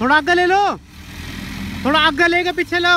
थोड़ा आगे ले लो। थोड़ा आगे लेके पीछे लो